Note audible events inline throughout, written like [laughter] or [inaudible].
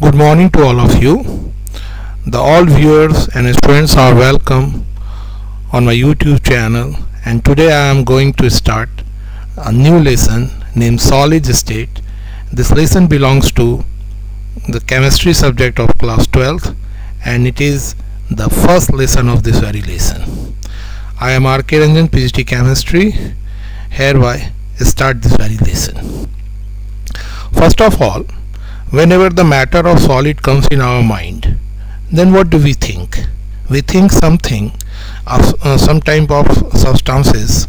Good morning to all of you. The all viewers and students are welcome on my YouTube channel and today I am going to start a new lesson named solid state. This lesson belongs to the chemistry subject of class 12th and it is the first lesson of this very lesson. I am R.K. Ranjan, PhD Chemistry. Hereby start this very lesson. First of all, whenever the matter of solid comes in our mind, then what do we think? We think something of uh, some type of substances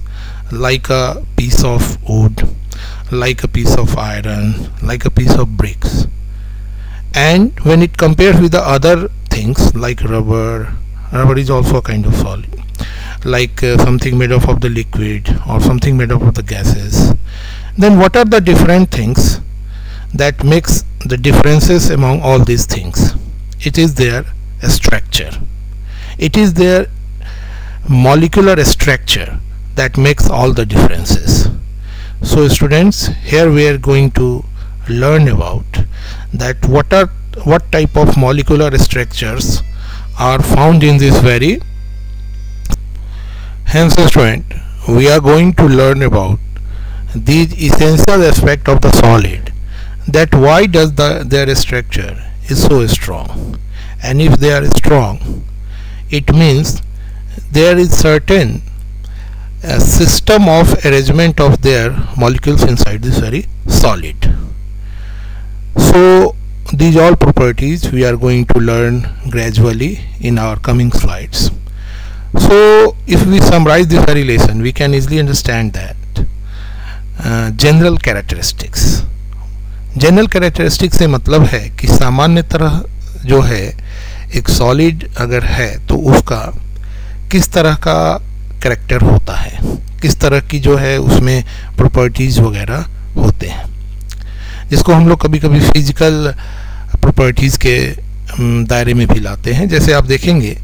like a piece of wood, like a piece of iron, like a piece of bricks. And when it compares with the other things like rubber, rubber is also a kind of solid, like uh, something made up of the liquid or something made up of the gases. Then what are the different things that makes the differences among all these things. It is their structure. It is their molecular structure that makes all the differences. So students here we are going to learn about that what are what type of molecular structures are found in this very hence student we are going to learn about these essential aspect of the solid that why does the their structure is so strong. And if they are strong it means there is certain system of arrangement of their molecules inside this very solid. So these all properties we are going to learn gradually in our coming slides. So if we summarize this very lesson we can easily understand that uh, general characteristics general characteristic से मतलब है कि सामान्य तरह जो है, एक solid अगर है तो उसका किस तरह का करेक्टर होता है? किस तरह की जो है उसमें प्रॉपर्टीज़ वगैरह होते हैं? जिसको हम लोग कभी कभी फ़िज़िकल प्रॉपर्टीज़ के दायरे में भी लाते हैं। जैसे आप देखेंगे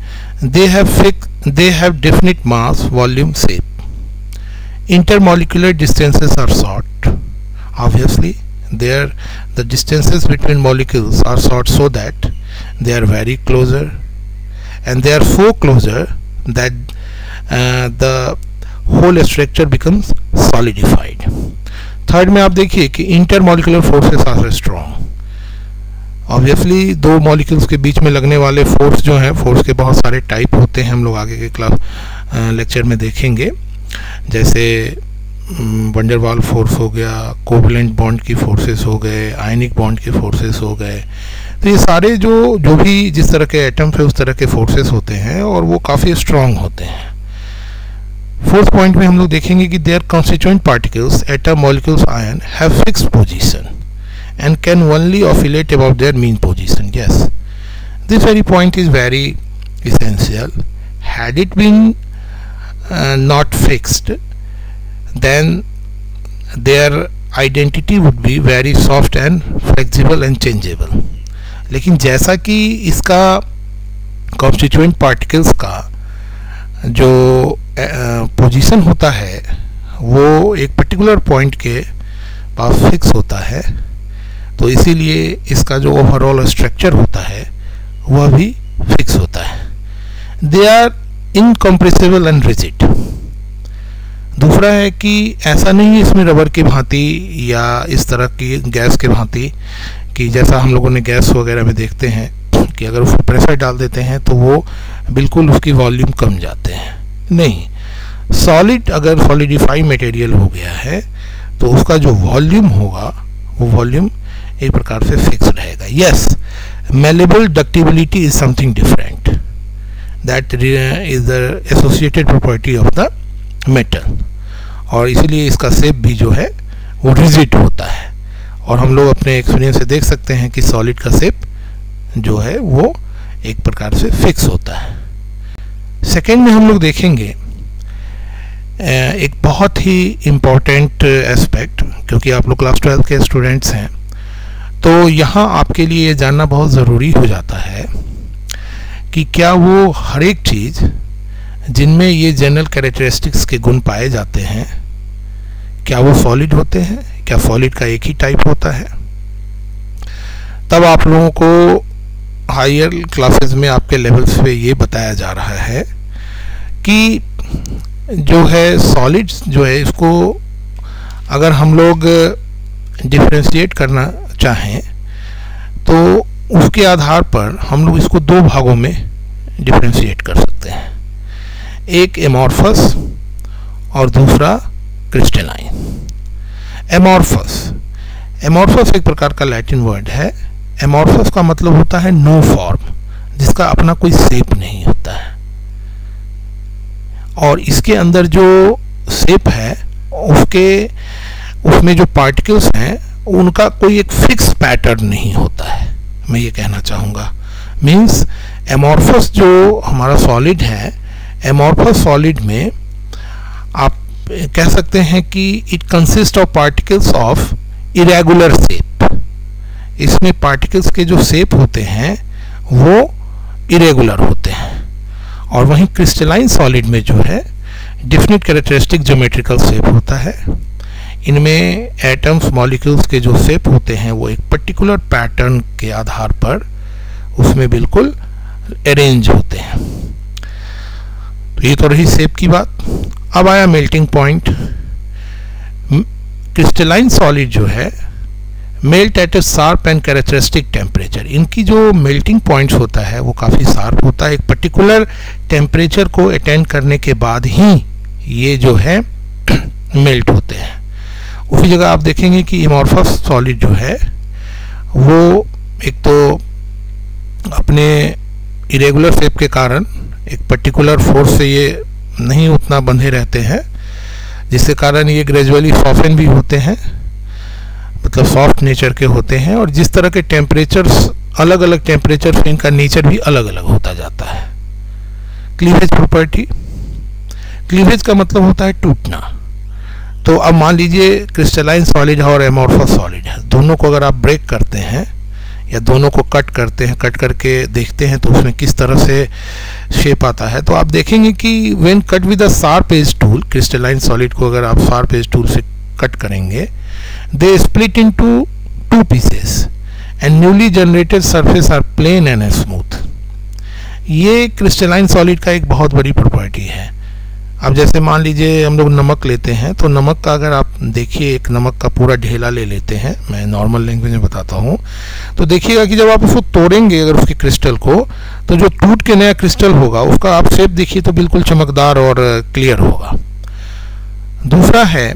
they have fix they have definite mass volume shape intermolecular distances are short obviously there the distances between molecules are short so that they are very closer and they are so closer that uh, the whole structure becomes solidified third में आप देखिए कि intermolecular forces are strong obviously दो molecules के बीच में लगने वाले फोर्स जो हैं फोर्स के बहुत सारे टाइप होते हैं हम लोग आगे के क्लास लेक्चर में देखेंगे जैसे वंडरवाल फोर्स हो गया कोवलेंट बॉन्ड की फोर्सेस हो गए आयनिक बॉन्ड के फोर्सेस हो गए। तो ये सारे जो जो भी जिस तरह के एटम्स है उस तरह के फोर्सेस होते हैं और वो काफ़ी स्ट्रांग होते हैं। फोर्थ पॉइंट में हम लोग देखेंगे कि their constituent particles atom molecules ion have fix position and can only oscillate about their mean position yes this very point is very had it been uh, not fixed then their identity would be very soft and flexible and changeable. लेकिन जैसा कि इसका constituent particles का जो position होता है वो एक पर्टिकुलर पॉइंट के पास फिक्स होता है तो इसीलिए इसका जो ओवरऑल स्ट्रक्चर होता है वह भी फिक्स होता है they are incompressible and rigid दूसरा है कि ऐसा नहीं है इसमें रबर की भांति या इस तरह की गैस के भांति कि जैसा हम लोगों ने गैस वगैरह में देखते हैं कि अगर उसको प्रेशर डाल देते हैं तो वो बिल्कुल उसकी वॉल्यूम कम जाते हैं। नहीं, सॉलिड अगर सॉलिडिफाई मटेरियल हो गया है तो उसका जो वॉल्यूम होगा, वो वॉल्यूम एक प्रकार से फिक्स रहेगा। Yes malleable ductility is something different that is the associated property of the metal और इसीलिए इसका सेप भी जो है, वो रिजिट होता है। और हम लोग अपने एक्सपीरियंस से देख सकते हैं कि सॉलिड का सेप जो है, वो एक प्रकार से फिक्स होता है। सेकेंड में हम लोग देखेंगे एक बहुत ही इंपॉर्टेंट एस्पेक्ट क्योंकि आप लोग क्लास ट्वेल्थ के स्टूडेंट्स हैं तो यहाँ आपके लिए ये जानना बहुत ज़रूरी हो जाता है कि क्या वो हर एक चीज़ जिनमें ये जनरल कैरेक्टरिस्टिक्स के गुण पाए जाते हैं, क्या वो सॉलिड होते हैं? क्या सॉलिड का एक ही टाइप होता है? तब आप लोगों को हायर क्लासेस में आपके लेवल्स पे ये बताया जा रहा है कि जो है सॉलिड्स जो है इसको अगर हम लोग डिफ्रेंशिएट करना चाहें तो उसके आधार पर हम लोग इसको दो भागों में डिफ्रेंशिएट कर सकते हैं। एक एमॉर्फस और दूसरा क्रिस्टलाइन एमॉर्फस एमॉर्फस एक प्रकार का लैटिन वर्ड है. एमॉर्फस का मतलब होता है नो फॉर्म जिसका अपना कोई सेप नहीं होता है. और इसके अंदर जो सेप है, उसके, उसमें जो पार्टिकल्स हैं, उनका कोई एक फिक्स पैटर्न नहीं होता है. मैं ये कहना चाहूँगा. मीन्स एमॉर्फस जो हमारा सॉलिड है एमॉर्फस सॉलिड में आप कह सकते हैं कि it consist of particles of irregular shape इसमें पार्टिकल्स के जो शेप होते हैं, वो इरेगुलर होते हैं। और वहीं क्रिस्टलाइन सॉलिड में जो है डिफिनिट कैरेक्टरिस्टिक ज्योमेट्रिकल शेप होता है। इनमें एटम्स मॉलिक्यूल्स के जो शेप होते हैं, वो एक पर्टिकुलर पैटर्न के आधार पर उसमें बिल्कुल अरेंज होते हैं। ये तो रही शेप की बात। अब आया मेल्टिंग पॉइंट क्रिस्टलाइन सॉलिड जो है melt at a sharp and characteristic temperature इनकी जो मेल्टिंग पॉइंट्स होता है, वो काफ़ी शार्प होता है। एक पर्टिकुलर टेम्परेचर को अटेंड करने के बाद ही ये जो है [clears throat] मेल्ट होते हैं। उसी जगह आप देखेंगे कि इमोर्फस सॉलिड जो है, वो एक तो अपने इरेगुलर शेप के कारण एक पर्टिकुलर फोर्स से ये नहीं उतना बंधे रहते हैं, जिसके कारण ये ग्रेजुअली सॉफ्टन भी होते हैं मतलब सॉफ्ट नेचर के होते हैं और जिस तरह के टेम्परेचर्स अलग अलग टेम्परेचर से इनका नेचर भी अलग अलग होता जाता है। क्लीवेज प्रॉपर्टी क्लीवेज का मतलब होता है टूटना। तो अब मान लीजिए क्रिस्टलाइन सॉलिड है और एमोर्फस सॉलिड है, दोनों को अगर आप ब्रेक करते हैं या दोनों को कट करते हैं, कट करके देखते हैं तो उसमें किस तरह से शेप आता है। तो आप देखेंगे कि when cut with a sharp edge tool crystalline solid को अगर आप शार्प एज टूल से कट करेंगे they split into two pieces and newly generated surface are plain and smooth ये क्रिस्टलाइन सॉलिड का एक बहुत बड़ी प्रॉपर्टी है। अब जैसे मान लीजिए हम लोग नमक लेते हैं तो नमक का अगर आप देखिए, एक नमक का पूरा ढेला ले लेते हैं, मैं नॉर्मल लैंग्वेज में बताता हूँ। तो देखिएगा कि जब आप उसको तोड़ेंगे, अगर उसके क्रिस्टल को तो जो टूट के नया क्रिस्टल होगा, उसका आप शेप देखिए तो बिल्कुल चमकदार और क्लियर होगा। दूसरा है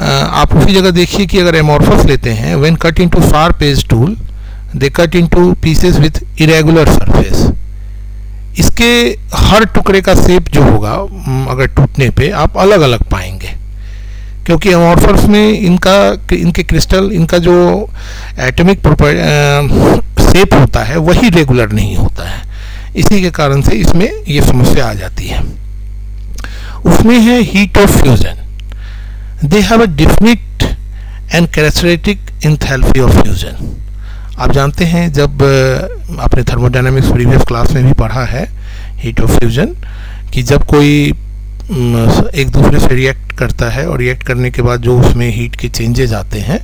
आप उसी जगह देखिए कि अगर एमोर्फस लेते हैं when cut into far page tool they cut into pieces with irregular surface इसके हर टुकड़े का सेप जो होगा अगर टूटने पे, आप अलग अलग पाएँगे। क्योंकि एमोर्फर्स में इनका, इनके क्रिस्टल इनका जो एटॉमिक सेप होता है, वही रेगुलर नहीं होता है। इसी के कारण से इसमें ये समस्या आ जाती है। उसमें है heat of fusion they have a definite and characteristic enthalpy of fusion आप जानते हैं, जब आपने थर्मोडाइनमिक्स प्रीवियस क्लास में भी पढ़ा है हीट ऑफ़ फ्यूजन कि जब कोई एक दूसरे से रिएक्ट करता है और रिएक्ट करने के बाद जो उसमें हीट के चेंजेस आते हैं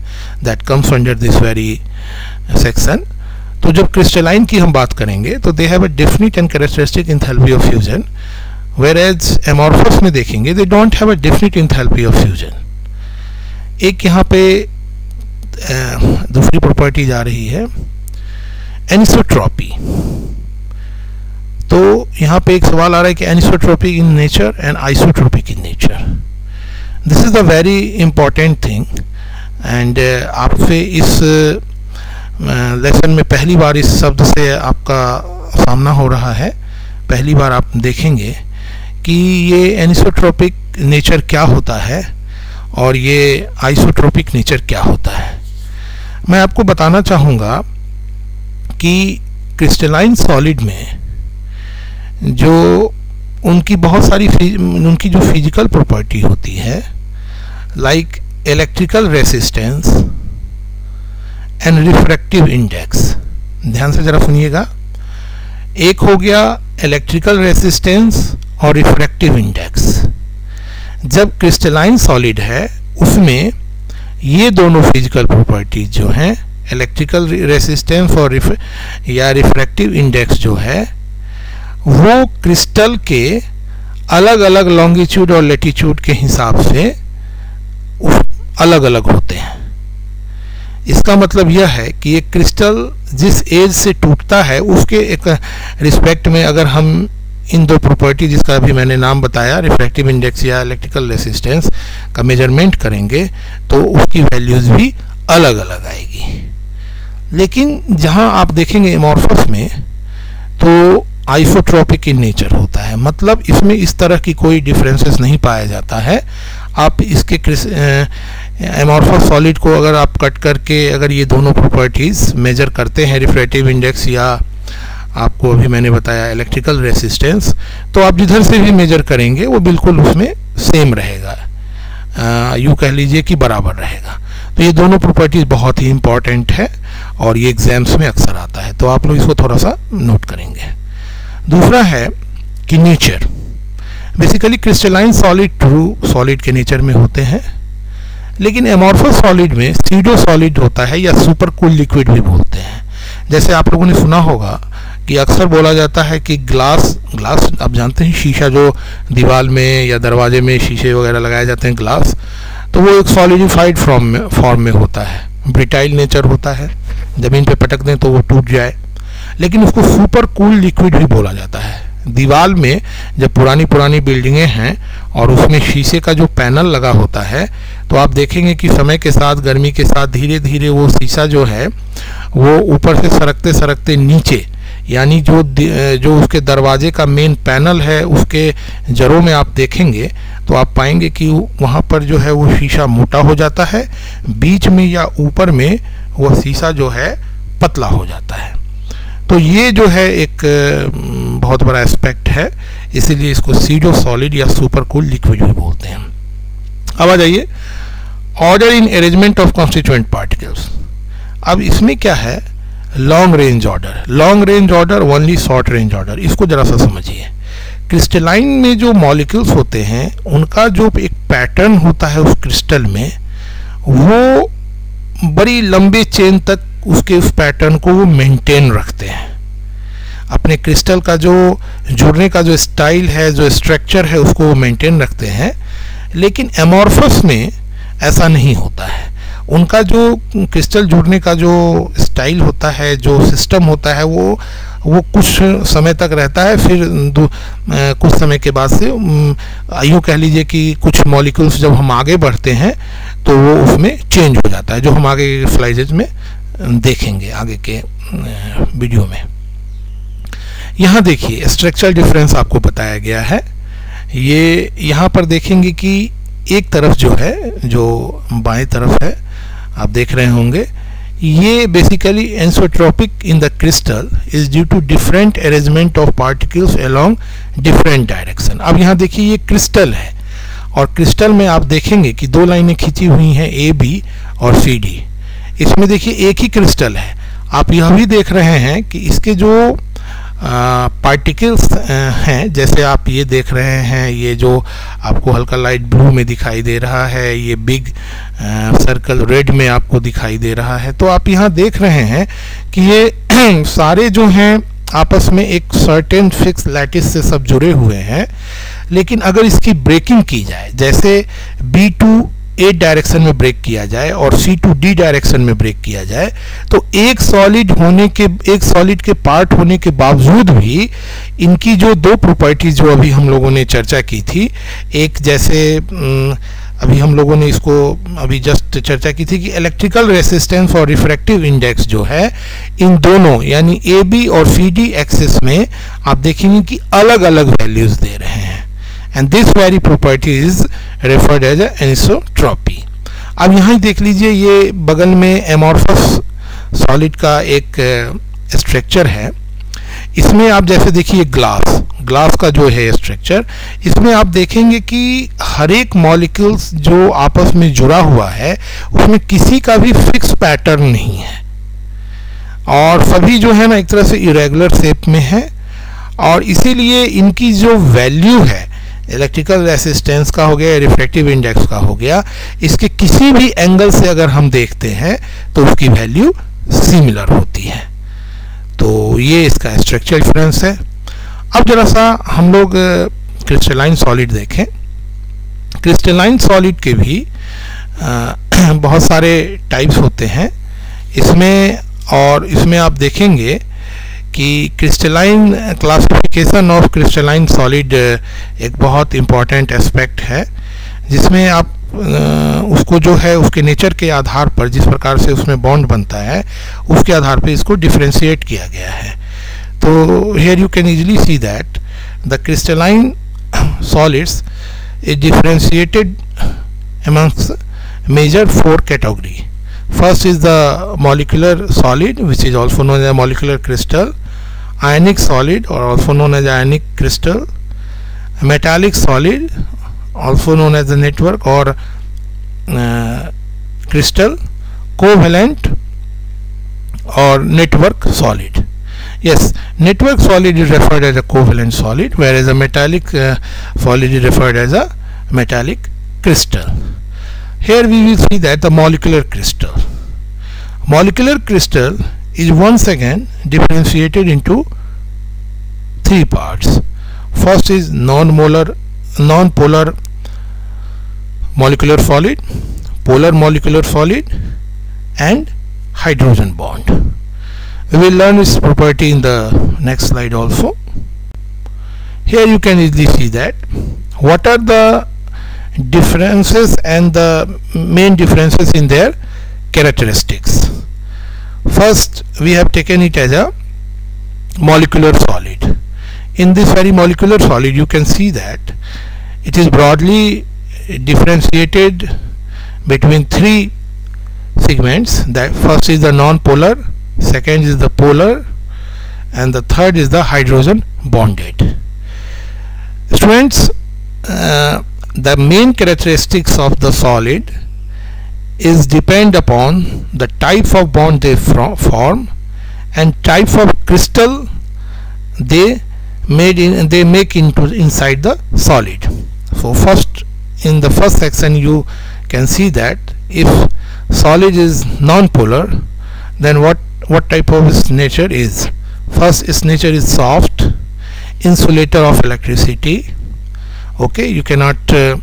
that comes under this very section तो जब क्रिस्टलाइन की हम बात करेंगे तो they have a definite and characteristic enthalpy of fusion whereas amorphous में देखेंगे they don't have a definite enthalpy of fusion एक यहाँ पे दूसरी प्रॉपर्टी जा रही है एनिसोट्रॉपी तो यहाँ पे एक सवाल आ रहा है कि anisotropic in nature and isotropic in nature this is a very important thing and आपसे इस लेसन में पहली बार इस शब्द से आपका सामना हो रहा है। पहली बार आप देखेंगे कि ये एनिसोट्रोपिक नेचर क्या होता है और ये आइसोट्रोपिक नेचर क्या होता है। मैं आपको बताना चाहूँगा कि क्रिस्टलाइन सॉलिड में जो उनकी बहुत सारी उनकी जो फ़िज़िकल प्रॉपर्टी होती है like electrical resistance and refractive index ध्यान से ज़रा सुनिएगा। एक हो गया इलेक्ट्रिकल रेसिस्टेंस और रिफ्रैक्टिव इंडेक्स जब क्रिस्टलाइन सॉलिड है, उसमें ये दोनों फ़िज़िकल प्रॉपर्टीज़ जो हैं इलेक्ट्रिकल रेसिस्टेंस और या रिफ्रैक्टिव इंडेक्स जो है, वो क्रिस्टल के अलग अलग लॉन्गिट्यूड और लेटीट्यूड के हिसाब से अलग अलग होते हैं। इसका मतलब यह है कि एक क्रिस्टल जिस एज से टूटता है, उसके एक रिस्पेक्ट में अगर हम इन दो प्रॉपर्टी जिसका अभी मैंने नाम बताया रिफ्रैक्टिव इंडेक्स या इलेक्ट्रिकल रेसिस्टेंस का मेज़रमेंट करेंगे तो उसकी वैल्यूज़ भी अलग अलग आएगी। लेकिन जहाँ आप देखेंगे एमॉर्फस में तो आइसोट्रॉपिक इन नेचर होता है। मतलब इसमें इस तरह की कोई डिफरेंसेस नहीं पाया जाता है। आप इसके एमॉर्फस सॉलिड को अगर आप कट करके अगर ये दोनों प्रॉपर्टीज़ मेजर करते हैं रिफ्रैक्टिव इंडेक्स या आपको अभी मैंने बताया इलेक्ट्रिकल रेसिस्टेंस तो आप जिधर से भी मेजर करेंगे, वो बिल्कुल उसमें सेम रहेगा। यू कह लीजिए कि बराबर रहेगा। तो ये दोनों प्रॉपर्टीज़ बहुत ही इंपॉर्टेंट है और ये एग्ज़ाम्स में अक्सर आता है। तो आप लोग इसको थोड़ा सा नोट करेंगे। दूसरा है कि nature basically crystalline solid true solid के नेचर में होते हैं, लेकिन एमॉर्फस सॉलिड में सीडो सॉलिड होता है या सुपर कूल लिक्विड भी बोलते हैं। जैसे आप लोगों ने सुना होगा कि अक्सर बोला जाता है कि ग्लास ग्लास, आप जानते हैं शीशा जो दीवार में या दरवाजे में शीशे वगैरह लगाए जाते हैं ग्लास तो वो एक सॉलिडिफाइड फॉर्म में फॉर्म में होता है। ब्रिटाइल नेचर होता है। ज़मीन पे पटक दें तो वो टूट जाए। लेकिन उसको सुपर कूल लिक्विड भी बोला जाता है। दीवार में जब पुरानी पुरानी बिल्डिंगें हैं और उसमें शीशे का जो पैनल लगा होता है तो आप देखेंगे कि समय के साथ, गर्मी के साथ धीरे धीरे वो शीशा जो है, वो ऊपर से सरकते सरकते नीचे यानी जो जो उसके दरवाजे का मेन पैनल है, उसके जड़ों में आप देखेंगे तो आप पाएँगे कि वहाँ पर जो है वो शीशा मोटा हो जाता है, बीच में या ऊपर में वह शीशा जो है पतला हो जाता है। तो ये जो है एक बहुत बड़ा एस्पेक्ट है, इसीलिए इसको सीडो सॉलिड या सुपर कूल लिक्विड भी बोलते हैं। अब आ जाइए, order in arrangement of constituent particles. अब इसमें क्या है long range order long range order only short range order इसको जरा सा समझिए। क्रिस्टलाइन में जो मॉलिक्यूल्स होते हैं, उनका जो एक पैटर्न होता है उस क्रिस्टल में, वो बड़ी लंबे चेन तक उसके उस पैटर्न को वो मेंटेन रखते हैं। अपने क्रिस्टल का जो, जुड़ने का जो स्टाइल है, जो स्ट्रक्चर है, उसको वो मेंटेन रखते हैं। लेकिन एमॉर्फस में ऐसा नहीं होता है। उनका जो क्रिस्टल जुड़ने का जो स्टाइल होता है, जो सिस्टम होता है, वो वो कुछ समय तक रहता है, फिर कुछ समय के बाद से यूँ कह लीजिए कि कुछ मॉलिक्यूल्स जब हम आगे बढ़ते हैं तो वो उसमें चेंज हो जाता है, जो हम आगे स्लाइडेज में देखेंगे, आगे के वीडियो में। यहाँ देखिए स्ट्रक्चरल डिफरेंस आपको बताया गया है। ये यहाँ पर देखेंगे कि एक तरफ़ जो है, जो बाएँ तरफ़ है, आप देख रहे होंगे ये basically anisotropic in the crystal is due to different arrangement of particles along different direction अब यहाँ देखिए ये क्रिस्टल है। और क्रिस्टल में आप देखेंगे कि दो लाइनें खींची हुई हैं ए बी और सी डी इसमें देखिए एक ही क्रिस्टल है। आप यह भी देख रहे हैं कि इसके जो पार्टिकल्स हैं, जैसे आप ये देख रहे हैं, ये जो आपको हल्का लाइट ब्लू में दिखाई दे रहा है, ये बिग सर्कल रेड में आपको दिखाई दे रहा है। तो आप यहाँ देख रहे हैं कि ये [clears throat] सारे जो हैं, आपस में एक सर्टेन फिक्स लैटिस से सब जुड़े हुए हैं। लेकिन अगर इसकी ब्रेकिंग की जाए, जैसे बी टू ए डायरेक्शन में ब्रेक किया जाए और सी टू डी डायरेक्शन में ब्रेक किया जाए तो एक सॉलिड होने के, एक सॉलिड के पार्ट होने के बावजूद भी इनकी जो दो प्रॉपर्टीज़ जो अभी हम लोगों ने चर्चा की थी, एक जैसे अभी हम लोगों ने इसको अभी जस्ट चर्चा की थी कि इलेक्ट्रिकल रेसिस्टेंस और रिफ्रैक्टिव इंडेक्स जो है, इन दोनों, यानी ए बी और सी डी एक्सेस में आप देखेंगे कि अलग अलग वैल्यूज़ दे रहे हैं। And this very property is referred as anisotropy अब यहाँ देख लीजिए ये बगल में एमॉर्फस सॉलिड का एक स्ट्रक्चर uh, है। इसमें आप जैसे देखिए ग्लास ग्लास का जो है स्ट्रक्चर इसमें आप देखेंगे कि हर एक मॉलिक्यूल्स जो आपस में जुड़ा हुआ है उसमें किसी का भी फिक्स पैटर्न नहीं है। और सभी जो है ना एक तरह से इरेगुलर शेप में है। और इसीलिए इनकी जो वैल्यू है इलेक्ट्रिकल रेसिस्टेंस का हो गया रिफ्लेक्टिव इंडेक्स का हो गया इसके किसी भी एंगल से अगर हम देखते हैं तो उसकी वैल्यू सिमिलर होती है। तो ये इसका स्ट्रक्चर डिफरेंस है। अब जरा सा हम लोग क्रिस्टलाइन सॉलिड देखें। क्रिस्टलाइन सॉलिड के भी आ, [clears throat] बहुत सारे टाइप्स होते हैं। इसमें और इसमें आप देखेंगे कि crystalline classification of crystalline solid एक बहुत इंपॉर्टेंट एस्पेक्ट है, जिसमें आप उसको जो है, उसके नेचर के आधार पर, जिस प्रकार से उसमें बॉन्ड बनता है, उसके आधार पर इसको डिफ्रेंशिएट किया गया है। तो here you can easily see that the crystalline solids is differentiated amongst major four category. First is the molecular solid, which is also known as crystal. Ionic solid or also known as ionic crystal metallic solid also known as the network or uh, crystal covalent or network solid. Yes network solid is referred as a covalent solid whereas a metallic uh, solid is referred as a metallic crystal. Here we will see that the molecular crystal. Molecular crystal is once again differentiated into three parts first is non-molar non-polar molecular solid, polar molecular solid and hydrogen bond. We will learn its property in the next slide also. Here you can easily see that what are the differences and the main differences in their characteristics. First we have taken it as a molecular solid. In this very molecular solid you can see that it is broadly differentiated between three segments that first is the non-polar second is the polar and the third is the hydrogen bonded students uh, the main characteristics of the solid is depend upon the type of bond they form and type of crystal they made in they make into inside the solid. So first in the first section you can see that if solid is non-polar then what what type of its nature is? First its nature is soft insulator of electricity. Okay you cannot uh,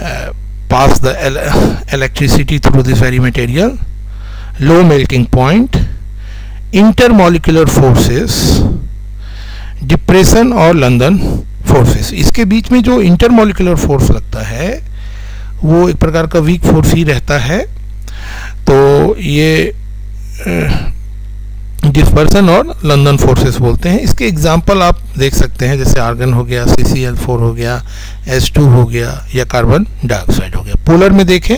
uh, pass the el electricity through this very material low melting point intermolecular forces depression or London forces इसके बीच में जो intermolecular force लगता है वो एक प्रकार का वीक फोर्स ही रहता है तो ये डिस्पर्सन और लंदन फोर्सेस बोलते हैं। इसके एग्जांपल आप देख सकते हैं, जैसे आर्गन हो गया सी सी एल फोर हो गया एस टू हो गया, या कार्बन डाइऑक्साइड हो गया। पोलर में देखें,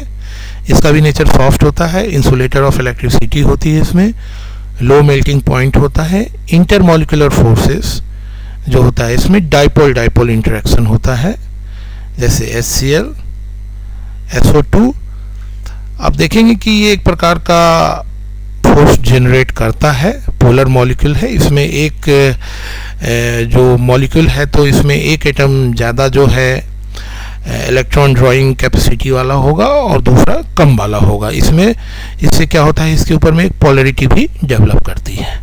इसका भी नेचर सॉफ्ट होता है, इंसुलेटर ऑफ़ इलेक्ट्रिसिटी होती है इसमें, लो मेल्टिंग पॉइंट होता है, इंटरमोलिकुलर फोर्सेस जो होता है इसमें, डाइपोल डाइपोल इंटरेक्शन होता है, जैसे S C L S O two. आप देखेंगे कि ये एक प्रकार का फोर्स जनरेट करता है पोलर मॉलिक्यूल है। इसमें एक जो मॉलिक्यूल है तो इसमें एक एटम ज़्यादा जो है इलेक्ट्रॉन ड्राइंग कैपेसिटी वाला होगा और दूसरा कम वाला होगा। इसमें, इससे क्या होता है, इसके ऊपर में एक पोलरिटी भी डेवलप करती है।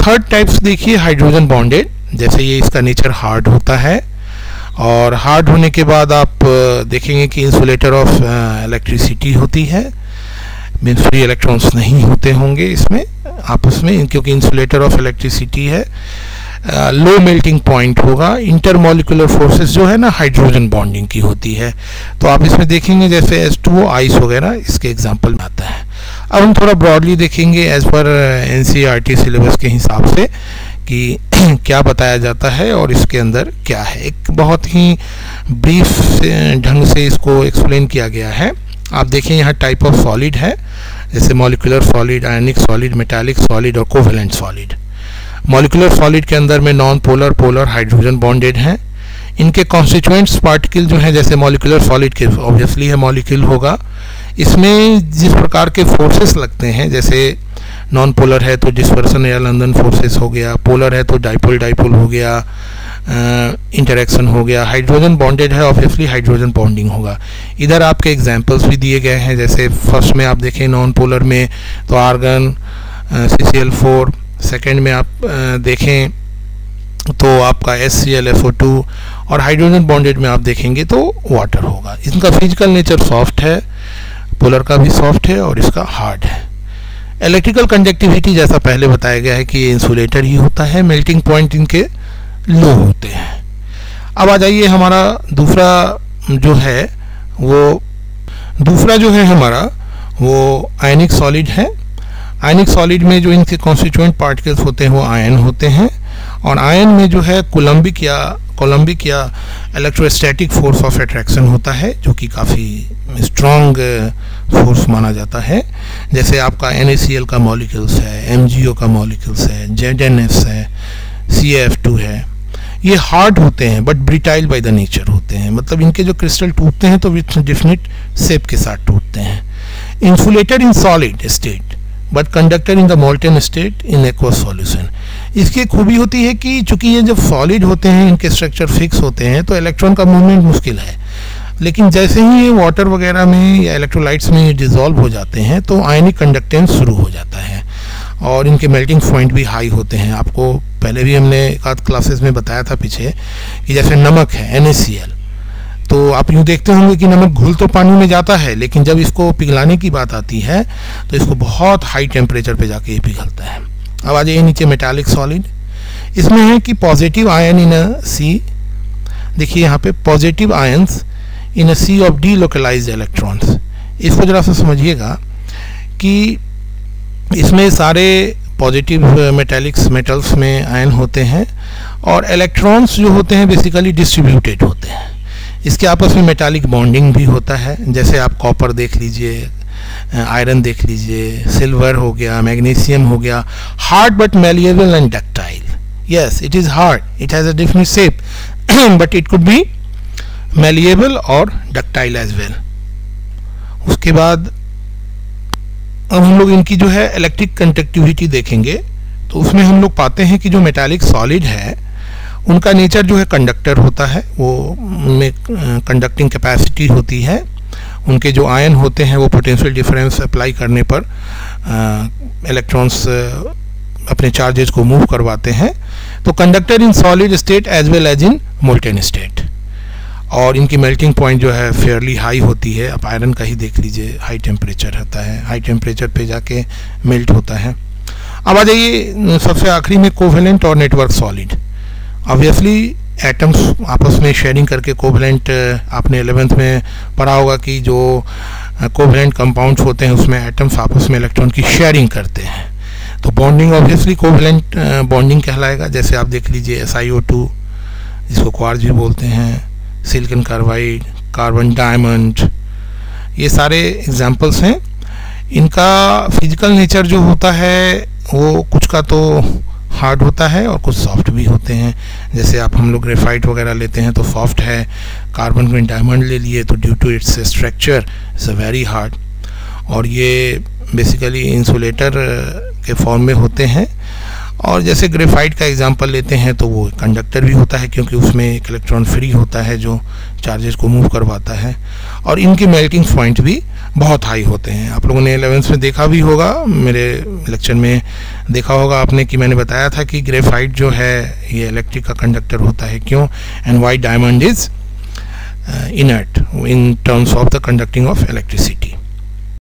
थर्ड टाइप्स देखिए हाइड्रोजन बॉन्डेड जैसे ये इसका नेचर हार्ड होता है। और हार्ड होने के बाद आप देखेंगे कि इंसुलेटर ऑफ़ इलेक्ट्रिसिटी होती है। मीन्स फ्री इलेक्ट्रॉन्स नहीं होते होंगे इसमें, आपस में, क्योंकि इंसुलेटर ऑफ़ इलेक्ट्रिसिटी है। लो मेल्टिंग पॉइंट होगा। इंटरमोलिकुलर फोर्सेस जो है ना हाइड्रोजन बॉन्डिंग की होती है। तो आप इसमें देखेंगे, जैसे एस टू आइस वगैरह, इसके एग्ज़ाम्पल में आता है। अब हम थोड़ा ब्रॉडली देखेंगे एज पर एन सिलेबस के हिसाब से, कि [clears throat] क्या बताया जाता है और इसके अंदर क्या है। एक बहुत ही ब्रीफ ढंग से इसको एक्सप्लेन किया गया है। आप देखें यहाँ टाइप ऑफ़ सॉलिड है, जैसे molecular solid ionic solid metallic solid और कोवेलेंट सॉलिड मॉलिकुलर सॉलिड के अंदर में non polar polar hydrogen bonded हैं. इनके कॉन्स्टिट्यूएंट्स पार्टिकल जो हैं, जैसे मॉलिकुलर सॉलिड के ऑब्वियसली है मॉलिक्यूल होगा. इसमें जिस प्रकार के फोर्सेस लगते हैं, जैसे नॉन पोलर है तो डिस्पर्सन या लंदन फोर्सेस हो गया पोलर है तो डाइपोल डाइपोल हो गया इंटरेक्शन हो गया। हाइड्रोजन बॉन्डेड है ऑब्वियसली हाइड्रोजन बॉन्डिंग होगा। इधर आपके एग्जांपल्स भी दिए गए हैं, जैसे फ़र्स्ट में आप देखें नॉन पोलर में तो argon C C L four second में आप देखें तो आपका S C L F O two और हाइड्रोजन बॉन्डेड में आप देखेंगे तो वाटर होगा। इनका फ़िज़िकल नेचर सॉफ्ट है पोलर का भी सॉफ्ट है, और इसका हार्ड है। इलेक्ट्रिकल कंडक्टिविटी जैसा पहले बताया गया है कि ये इंसुलेटर ही होता है मेल्टिंग पॉइंट इनके लो होते हैं। अब आ जाइए हमारा दूसरा जो है, वो दूसरा जो है हमारा, वो आयनिक सॉलिड है। आयनिक सॉलिड में जो इनके कॉन्स्टिट्यूएंट पार्टिकल्स होते हैं, वो आयन होते हैं। और आयन में जो है कोलम्बिक या कोलम्बिक या इलेक्ट्रोस्टैटिक फोर्स ऑफ़ अट्रैक्शन होता है, जो कि काफ़ी स्ट्रॉन्ग फोर्स माना जाता है। जैसे आपका एन का मॉलिक्यूल्स है एम का मॉलिक्यूल्स है जेड है सी है। ये हार्ड होते हैं but brittle by the nature होते हैं। मतलब इनके जो क्रिस्टल टूटते हैं तो विथ डिफिनिट सेप के साथ टूटते हैं। Insulated in solid state but conductor in the molten state in aqua solution इसकी खूबी होती है कि चूँकि ये जब सॉलिड होते हैं, इनके स्ट्रक्चर फिक्स होते हैं तो इलेक्ट्रॉन का मूवमेंट मुश्किल है। लेकिन जैसे ही ये वाटर वगैरह में या इलेक्ट्रोलाइट्स में डिजॉल्व हो जाते हैं तो आयनिक कंडक्टेंस शुरू हो जाता है। और इनके मेल्टिंग पॉइंट भी हाई होते हैं। आपको पहले भी हमने एक आध क्लासेस में बताया था पीछे कि जैसे नमक है एन तो आप यूँ देखते होंगे कि नमक घुल तो पानी में जाता है, लेकिन जब इसको पिघलाने की बात आती है तो इसको बहुत हाई टेम्परेचर पे जाके ये पिघलता है। अब आ जाइए नीचे मेटालिक सॉलिड इसमें है कि पॉजिटिव आयन इन अ सी देखिए यहाँ पे positive ions in a sea of delocalize electrons इसको जरा सा समझिएगा कि इसमें सारे पॉजिटिव मेटेलिक्स मेटल्स में आयन होते हैं और इलेक्ट्रॉन्स जो होते हैं बेसिकली डिस्ट्रीब्यूटेड होते हैं। इसके आपस में मेटालिक बॉन्डिंग भी होता है। जैसे आप कॉपर देख लीजिए आयरन देख लीजिए सिल्वर हो गया मैग्नीशियम हो गया hard but malleable and ductile yes, it is hard. It has a definite shape, [clears throat] but it could be malleable और ductile as well उसके बाद अब हम लोग इनकी जो है इलेक्ट्रिक कंडक्टिविटी देखेंगे तो उसमें हम लोग पाते हैं कि जो मेटालिक सॉलिड है, उनका नेचर जो है कंडक्टर होता है, वो उनमें कंडक्टिंग कैपेसिटी होती है, उनके जो आयन होते हैं वो पोटेंशियल डिफरेंस अप्लाई करने पर इलेक्ट्रॉन्स अपने चार्जेस को मूव करवाते हैं। तो conductor in solid state as well as in molten state और इनकी मेल्टिंग पॉइंट जो है फेयरली हाई होती है। आप आयरन का ही देख लीजिए हाई टेम्परेचर रहता है। हाई टेम्परेचर पे जाके मेल्ट होता है। अब आ जाइए, सबसे आखिरी में कोवेलेंट और नेटवर्क सॉलिड ऑब्वियसली एटम्स आपस में शेयरिंग करके कोवेलेंट आपने एलेवेंथ में पढ़ा होगा कि जो कोवेलेंट कंपाउंड्स होते हैं, उसमें एटम्स आपस में इलेक्ट्रॉन की शेयरिंग करते हैं। तो बॉन्डिंग ऑब्वियसली कोवेलेंट बॉन्डिंग कहलाएगा। जैसे आप देख लीजिए एस जिसको क्वार्ज भी बोलते हैं। सिलिकन कार्बाइड कार्बन डायमंड ये सारे एग्जाम्पल्स हैं। इनका फ़िज़िकल नेचर जो होता है, वो कुछ का तो हार्ड होता है और कुछ सॉफ्ट भी होते हैं। जैसे आप हम लोग ग्रेफाइट वगैरह लेते हैं तो सॉफ्ट है कार्बन ग्रीन डायमंड ले लिए तो due to its structure is a very hard और ये बेसिकली इंसुलेटर के फॉर्म में होते हैं। और जैसे ग्रेफाइट का एग्जांपल लेते हैं तो वो कंडक्टर भी होता है क्योंकि उसमें एक इलेक्ट्रॉन फ्री होता है जो चार्जेस को मूव करवाता है। और इनके मेल्टिंग पॉइंट भी बहुत हाई होते हैं। आप लोगों ने एलेवेंथ में देखा भी होगा, मेरे लेक्चर में देखा होगा आपने कि मैंने बताया था कि ग्रेफाइट जो है, ये इलेक्ट्रिक का कंडक्टर होता है। क्यों? And white diamond is inert in terms of the conducting of electricity